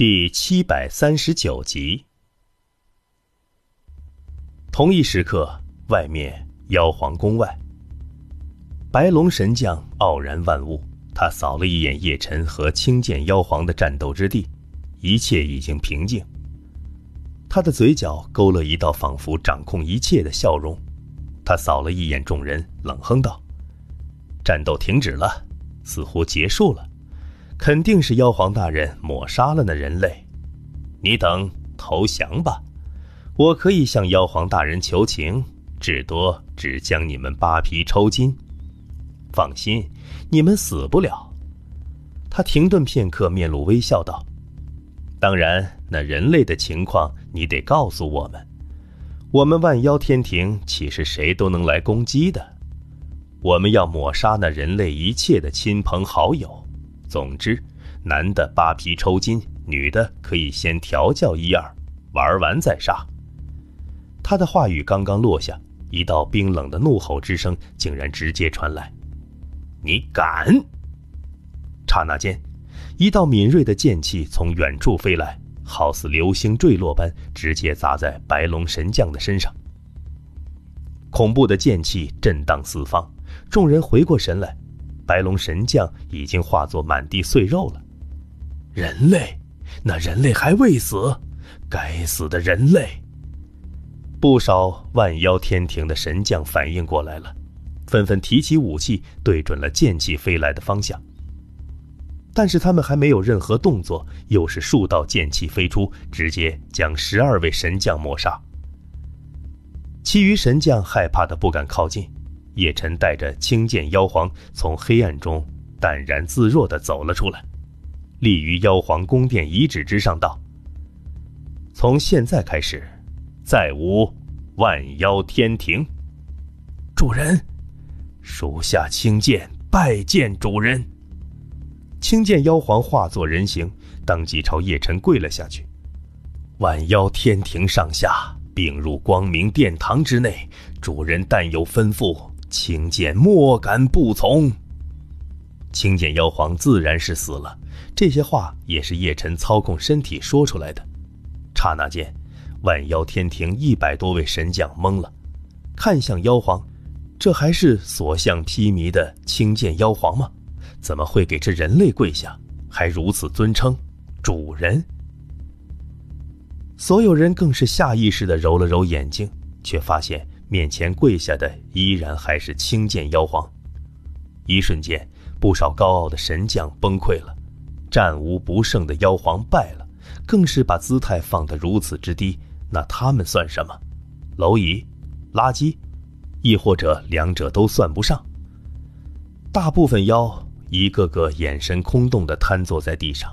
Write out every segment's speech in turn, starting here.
第七百三十九集。同一时刻，外面妖皇宫外，白龙神将傲然万物。他扫了一眼叶辰和青剑妖皇的战斗之地，一切已经平静。他的嘴角勾勒一道仿佛掌控一切的笑容。他扫了一眼众人，冷哼道：“战斗停止了，似乎结束了。肯定是妖皇大人抹杀了那人类。你等投降吧，我可以向妖皇大人求情，至多只将你们扒皮抽筋。放心，你们死不了。”他停顿片刻，面露微笑道：“当然，那人类的情况你得告诉我们。”我们万妖天庭岂是谁都能来攻击的？我们要抹杀那人类一切的亲朋好友。总之，男的扒皮抽筋，女的可以先调教一二，玩完再杀。他的话语刚刚落下，一道冰冷的怒吼之声竟然直接传来：“你敢！”刹那间，一道敏锐的剑气从远处飞来。好似流星坠落般，直接砸在白龙神将的身上。恐怖的剑气震荡四方，众人回过神来，白龙神将已经化作满地碎肉了。人类，那人类还未死！该死的人类！不少万妖天庭的神将反应过来了，纷纷提起武器，对准了剑气飞来的方向。但是他们还没有任何动作，又是数道剑气飞出，直接将十二位神将抹杀。其余神将害怕的不敢靠近。叶辰带着青剑妖皇从黑暗中淡然自若的走了出来，立于妖皇宫殿遗址之上，道：“从现在开始，再无万妖天庭。主人，属下青剑拜见主人。”青剑妖皇化作人形，当即朝叶辰跪了下去。万妖天庭上下并入光明殿堂之内，主人但有吩咐，青剑莫敢不从。青剑妖皇自然是死了，这些话也是叶辰操控身体说出来的。刹那间，万妖天庭一百多位神将懵了，看向妖皇，这还是所向披靡的青剑妖皇吗？怎么会给这人类跪下，还如此尊称主人？所有人更是下意识的揉了揉眼睛，却发现面前跪下的依然还是青剑妖皇。一瞬间，不少高傲的神将崩溃了，战无不胜的妖皇败了，更是把姿态放得如此之低。那他们算什么？蝼蚁？垃圾？亦或者两者都算不上？大部分妖。一个个眼神空洞的瘫坐在地上，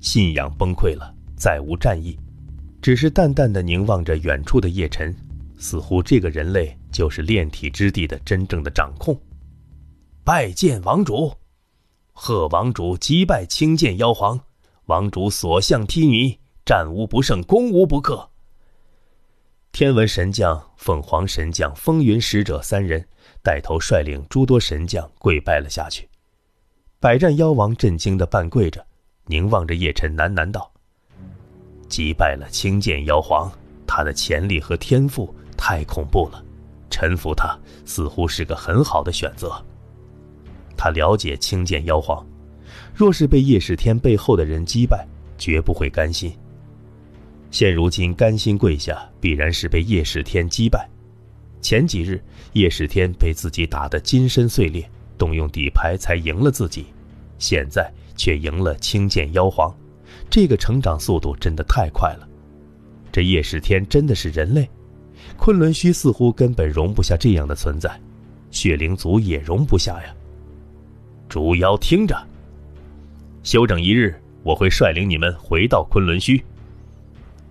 信仰崩溃了，再无战意，只是淡淡的凝望着远处的叶辰，似乎这个人类就是炼体之地的真正的掌控。拜见王主，贺王主击败青剑妖皇，王主所向披靡，战无不胜，攻无不克。天文神将、凤凰神将、风云使者三人带头率领诸多神将跪拜了下去。百战妖王震惊的半跪着，凝望着叶辰，喃喃道：“击败了青剑妖皇，他的潜力和天赋太恐怖了，臣服他似乎是个很好的选择。他了解青剑妖皇，若是被叶世天背后的人击败，绝不会甘心。现如今甘心跪下，必然是被叶世天击败。前几日，叶世天被自己打得金身碎裂，动用底牌才赢了自己。”现在却赢了青剑妖皇，这个成长速度真的太快了。这叶世天真的是人类？昆仑虚似乎根本容不下这样的存在，血灵族也容不下呀。诸妖听着，休整一日，我会率领你们回到昆仑虚。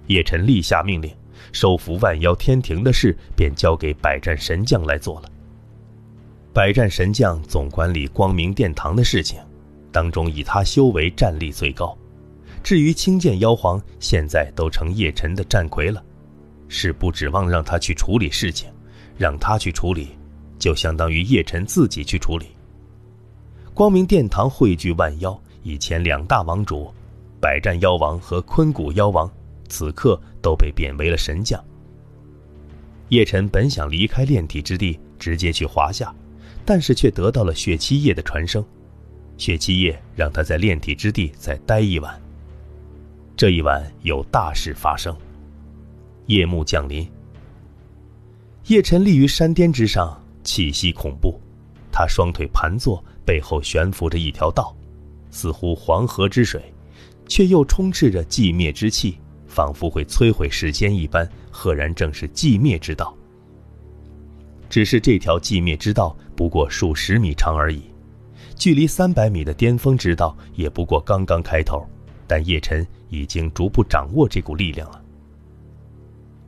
叶辰立下命令，收服万妖天庭的事便交给百战神将来做了。百战神将总管理光明殿堂的事情。当中以他修为战力最高，至于青剑妖皇，现在都成叶辰的战魁了，是不指望让他去处理事情，让他去处理，就相当于叶辰自己去处理。光明殿堂汇聚万妖，以前两大王主，百战妖王和昆古妖王，此刻都被贬为了神将。叶辰本想离开炼体之地，直接去华夏，但是却得到了血七叶的传声。血七叶让他在炼体之地再待一晚。这一晚有大事发生。夜幕降临，叶辰立于山巅之上，气息恐怖。他双腿盘坐，背后悬浮着一条道，似乎黄河之水，却又充斥着寂灭之气，仿佛会摧毁世间一般。赫然正是寂灭之道。只是这条寂灭之道不过数十米长而已，距离三百米的巅峰之道也不过刚刚开头。但叶辰已经逐步掌握这股力量了。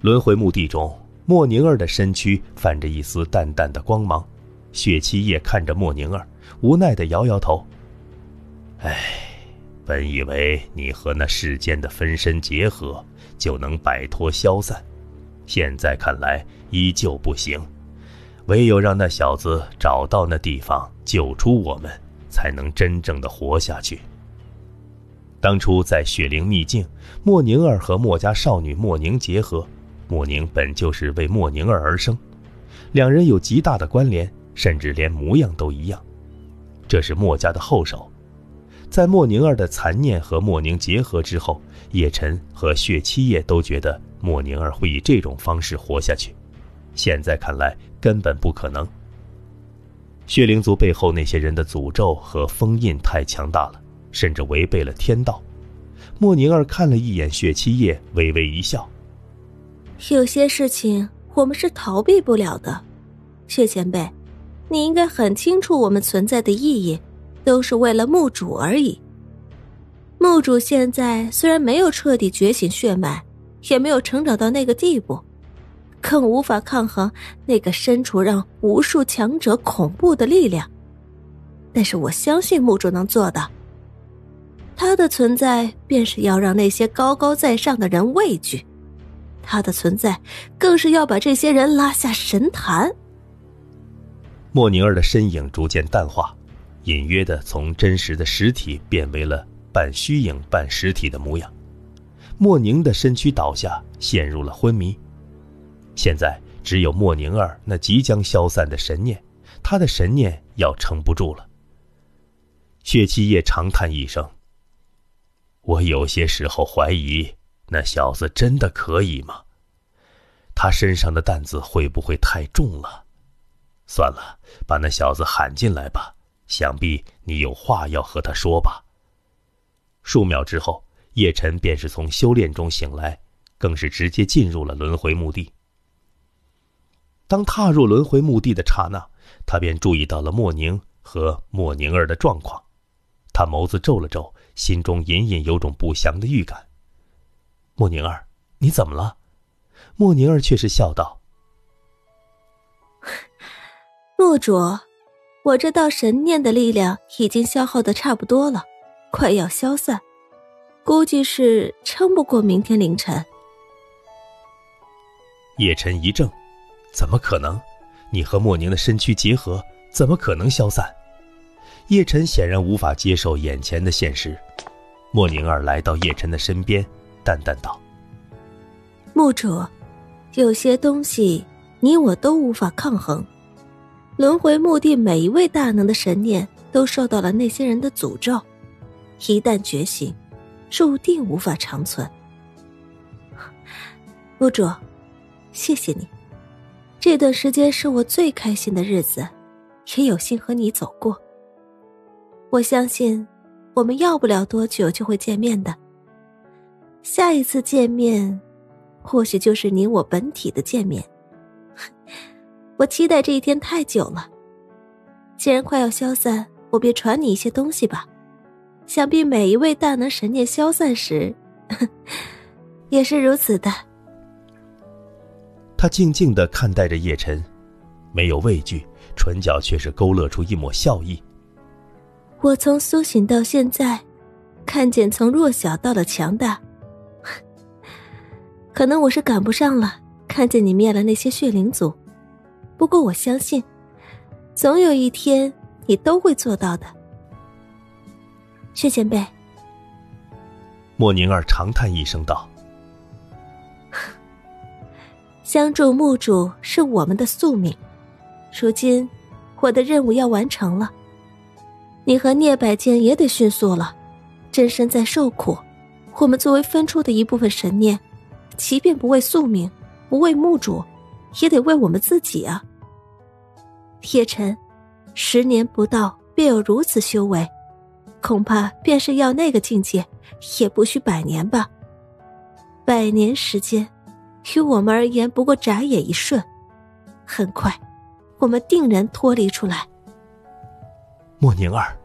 轮回墓地中，莫宁儿的身躯泛着一丝淡淡的光芒。血七叶看着莫宁儿，无奈的摇摇头：“唉，本以为你和那世间的分身结合，就能摆脱消散，现在看来依旧不行。唯有让那小子找到那地方，救出我们，才能真正的活下去。”当初在雪灵秘境，莫宁儿和墨家少女莫宁结合，莫宁本就是为莫宁儿而生，两人有极大的关联。甚至连模样都一样，这是墨家的后手。在莫宁儿的残念和莫宁结合之后，叶晨和血七叶都觉得莫宁儿会以这种方式活下去。现在看来根本不可能。血灵族背后那些人的诅咒和封印太强大了，甚至违背了天道。莫宁儿看了一眼血七叶，微微一笑：“有些事情我们是逃避不了的，血前辈。”你应该很清楚，我们存在的意义，都是为了墓主而已。墓主现在虽然没有彻底觉醒血脉，也没有成长到那个地步，更无法抗衡那个身处让无数强者恐怖的力量。但是我相信墓主能做到。他的存在便是要让那些高高在上的人畏惧，他的存在更是要把这些人拉下神坛。莫宁儿的身影逐渐淡化，隐约的从真实的实体变为了半虚影半实体的模样。莫宁的身躯倒下，陷入了昏迷。现在只有莫宁儿那即将消散的神念，他的神念要撑不住了。血七夜长叹一声：“我有些时候怀疑，那小子真的可以吗？他身上的担子会不会太重了？”算了，把那小子喊进来吧。想必你有话要和他说吧。数秒之后，叶晨便是从修炼中醒来，更是直接进入了轮回墓地。当踏入轮回墓地的刹那，他便注意到了莫宁和莫宁儿的状况。他眸子皱了皱，心中隐隐有种不祥的预感。莫宁儿，你怎么了？莫宁儿却是笑道。陆主，我这道神念的力量已经消耗的差不多了，快要消散，估计是撑不过明天凌晨。叶晨一怔，怎么可能？你和莫宁的身躯结合，怎么可能消散？叶晨显然无法接受眼前的现实。莫宁儿来到叶晨的身边，淡淡道：“墓主，有些东西你我都无法抗衡。”轮回墓地每一位大能的神念都受到了那些人的诅咒，一旦觉醒，注定无法长存。墓主，谢谢你，这段时间是我最开心的日子，也有幸和你走过。我相信，我们要不了多久就会见面的。下一次见面，或许就是你我本体的见面。我期待这一天太久了。既然快要消散，我便传你一些东西吧。想必每一位大能神念消散时，也是如此的。他静静的看待着叶晨，没有畏惧，唇角却是勾勒出一抹笑意。我从苏醒到现在，看见从弱小到了强大。可能我是赶不上了，看见你灭了那些血灵族。不过我相信，总有一天你都会做到的，薛前辈。莫宁儿长叹一声道：“ 相助墓主是我们的宿命，如今我的任务要完成了。你和聂百剑也得迅速了，真身在受苦，我们作为分出的一部分神念，即便不为宿命，不为墓主，也得为我们自己啊。叶晨，十年不到便有如此修为，恐怕便是要那个境界，也不需百年吧。百年时间。”于我们而言，不过眨眼一瞬。很快，我们定然脱离出来。莫宁儿，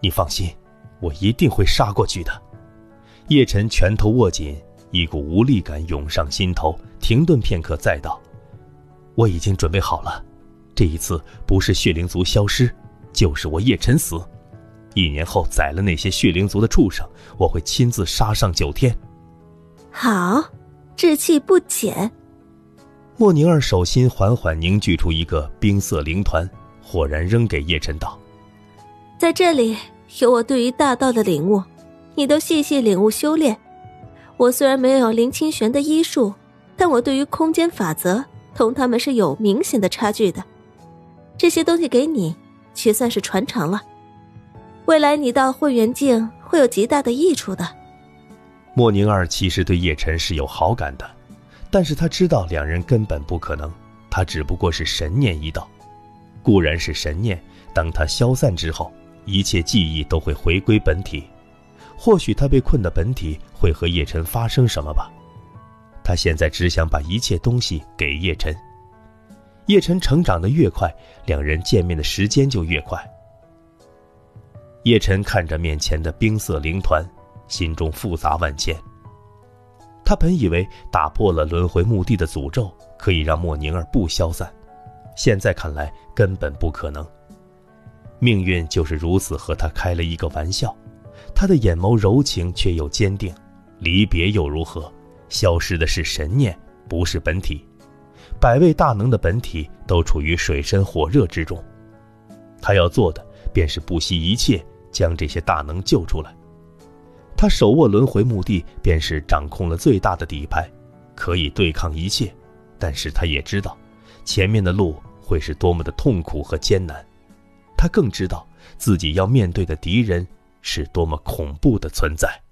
你放心，我一定会杀过去的。叶晨拳头握紧，一股无力感涌上心头，停顿片刻，再道：“我已经准备好了，这一次不是血灵族消失，就是我叶辰死。一年后宰了那些血灵族的畜生，我会亲自杀上九天。”好。志气不减。莫宁儿手心缓缓凝聚出一个冰色灵团，豁然扔给叶辰道：“在这里有我对于大道的领悟，你都细细领悟修炼。我虽然没有林清玄的医术，但我对于空间法则同他们是有明显的差距的。这些东西给你，却算是传承了。未来你到混元境会有极大的益处的。”莫宁儿其实对叶晨是有好感的，但是他知道两人根本不可能，他只不过是神念一道，固然是神念，当他消散之后，一切记忆都会回归本体，或许他被困的本体会和叶晨发生什么吧。他现在只想把一切东西给叶晨，叶晨成长的越快，两人见面的时间就越快。叶晨看着面前的冰色灵团。心中复杂万千。他本以为打破了轮回墓地的诅咒，可以让莫宁儿不消散，现在看来根本不可能。命运就是如此和他开了一个玩笑。他的眼眸柔情却又坚定，离别又如何？消失的是神念，不是本体。百位大能的本体都处于水深火热之中。他要做的便是不惜一切将这些大能救出来。他手握轮回墓地，便是掌控了最大的底牌，可以对抗一切。但是他也知道，前面的路会是多么的痛苦和艰难。他更知道自己要面对的敌人是多么恐怖的存在。